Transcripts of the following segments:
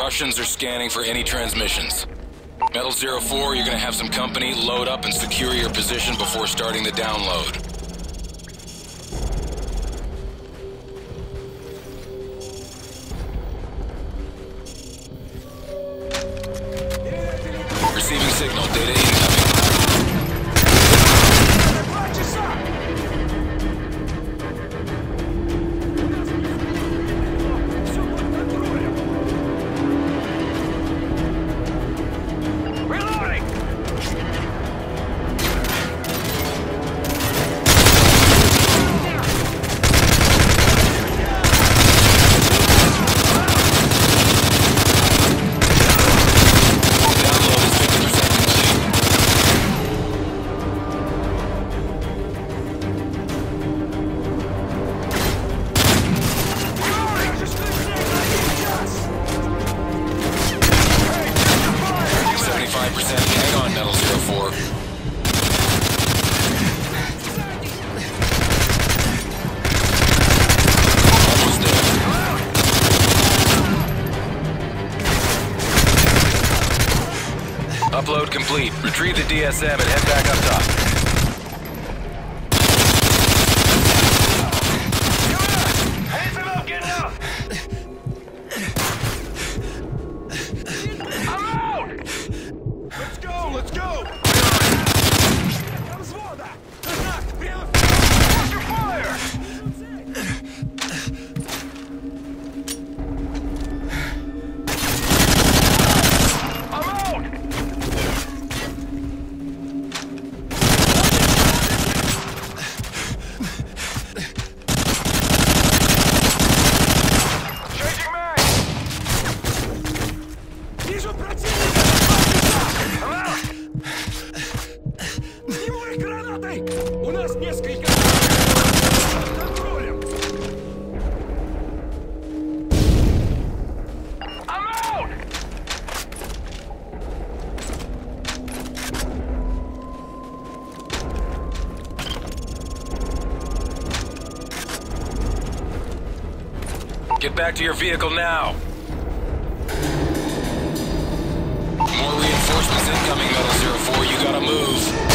Russians are scanning for any transmissions. Metal Zero 04, you're gonna have some company, load up and secure your position before starting the download. Receiving signal, data incoming. Hang on, Metal Zero Four. Upload complete. Retrieve the DSM and head back up top. Get back to your vehicle now. More reinforcements incoming, Metal Zero Four. You gotta move.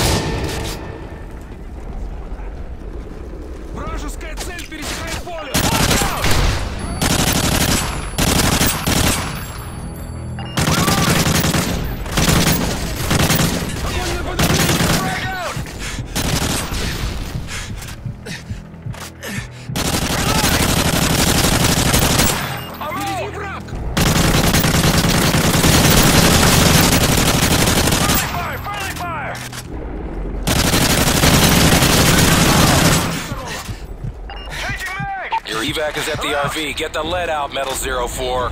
Evac is at the RV. Get the lead out, Metal Zero Four.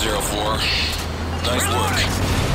Zero Four. Nice work.